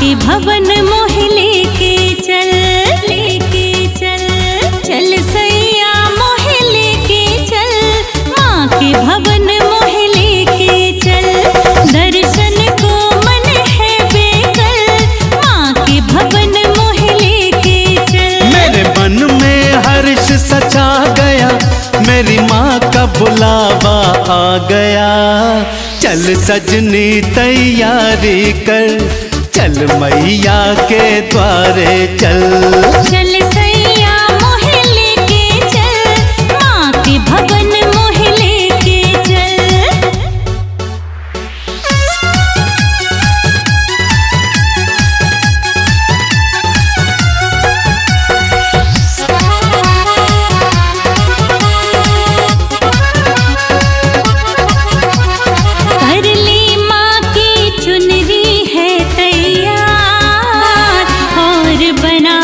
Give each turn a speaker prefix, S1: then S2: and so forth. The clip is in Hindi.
S1: शांति भवन मोह लेके चल लेके चल। चल सैया मोह लेके चल, माँ के भवन मोह लेके चल। दर्शन को मन है बेकल, माँ के भवन मोह लेके चल। मेरे
S2: मन में हर्ष सचा गया, मेरी माँ का बुलावा आ गया। चल सजनी तैयारी कर चल मैया के द्वारे चल।
S1: चल सजनी बना